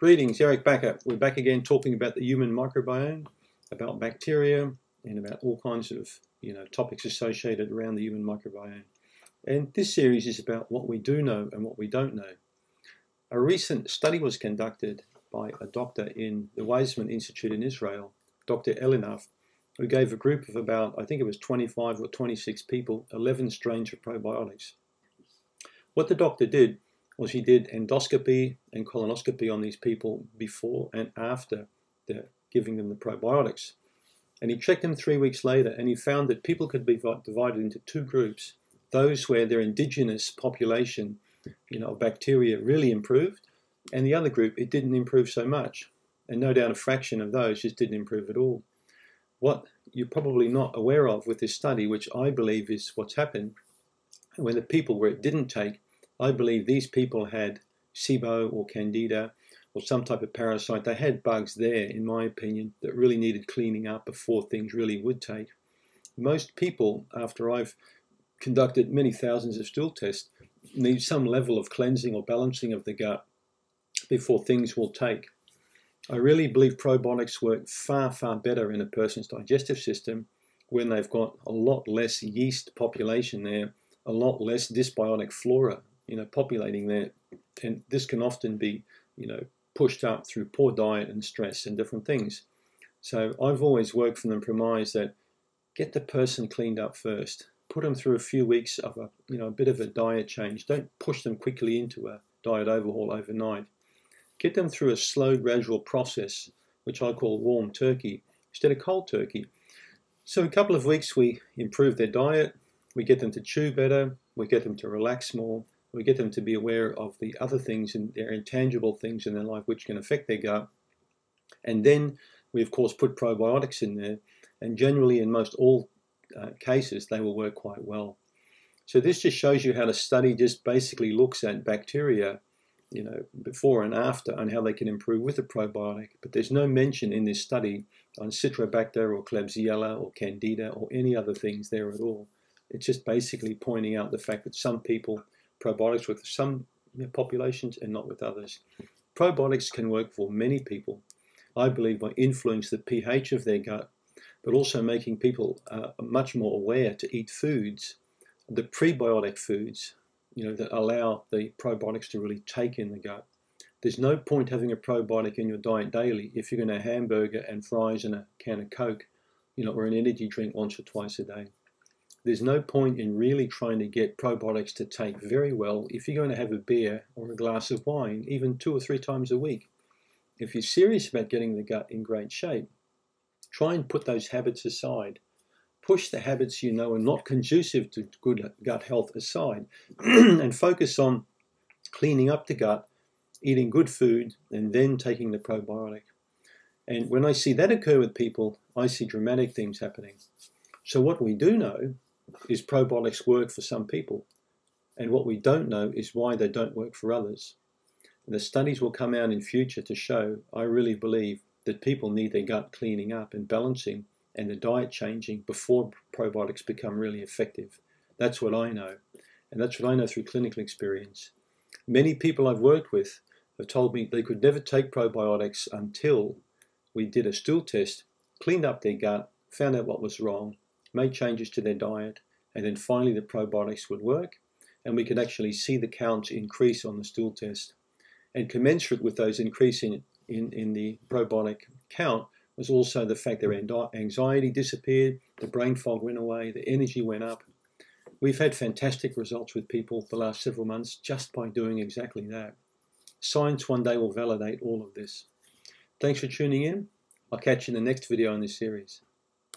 Greetings, Eric Bakker. We're back again talking about the human microbiome, about bacteria, and about all kinds of you know topics associated around the human microbiome. And this series is about what we do know and what we don't know. A recent study was conducted by a doctor in the Weizmann Institute in Israel, Dr. Elinav, who gave a group of about, I think it was 25 or 26 people, 11 strains of probiotics. What the doctor did was he did endoscopy and colonoscopy on these people before and after the, giving them the probiotics. And he checked them three weeks later and he found that people could be divided into two groups. Those where their indigenous population, you know, bacteria really improved, and the other group, it didn't improve so much. And no doubt a fraction of those just didn't improve at all. What you're probably not aware of with this study, which I believe is what's happened, when the people where it didn't take I believe these people had SIBO or Candida or some type of parasite. They had bugs there, in my opinion, that really needed cleaning up before things really would take. Most people, after I've conducted many thousands of stool tests, need some level of cleansing or balancing of the gut before things will take. I really believe probiotics work far, far better in a person's digestive system when they've got a lot less yeast population there, a lot less dysbiotic flora you know, populating there. And this can often be, you know, pushed up through poor diet and stress and different things. So I've always worked from the premise that get the person cleaned up first. Put them through a few weeks of a, you know, a bit of a diet change. Don't push them quickly into a diet overhaul overnight. Get them through a slow, gradual process, which I call warm turkey, instead of cold turkey. So a couple of weeks we improve their diet, we get them to chew better, we get them to relax more, we get them to be aware of the other things and their intangible things in their life which can affect their gut. And then we, of course, put probiotics in there. And generally, in most all uh, cases, they will work quite well. So this just shows you how the study just basically looks at bacteria, you know, before and after, and how they can improve with a probiotic. But there's no mention in this study on Citrobacter or Klebsiella or Candida or any other things there at all. It's just basically pointing out the fact that some people probiotics work some populations and not with others. Probiotics can work for many people, I believe, by influence the pH of their gut, but also making people uh, much more aware to eat foods, the prebiotic foods, you know, that allow the probiotics to really take in the gut. There's no point having a probiotic in your diet daily if you're going to hamburger and fries and a can of Coke, you know, or an energy drink once or twice a day there's no point in really trying to get probiotics to take very well if you're going to have a beer or a glass of wine even two or three times a week. If you're serious about getting the gut in great shape, try and put those habits aside. Push the habits you know are not conducive to good gut health aside and focus on cleaning up the gut, eating good food, and then taking the probiotic. And when I see that occur with people, I see dramatic things happening. So, what we do know is probiotics work for some people, and what we don't know is why they don't work for others. And the studies will come out in future to show, I really believe, that people need their gut cleaning up and balancing and the diet changing before probiotics become really effective. That's what I know, and that's what I know through clinical experience. Many people I've worked with have told me they could never take probiotics until we did a stool test, cleaned up their gut, found out what was wrong, made changes to their diet, and then finally the probiotics would work, and we could actually see the counts increase on the stool test. And commensurate with those increasing in, in the probiotic count was also the fact their anxiety disappeared, the brain fog went away, the energy went up. We've had fantastic results with people the last several months just by doing exactly that. Science one day will validate all of this. Thanks for tuning in. I'll catch you in the next video in this series.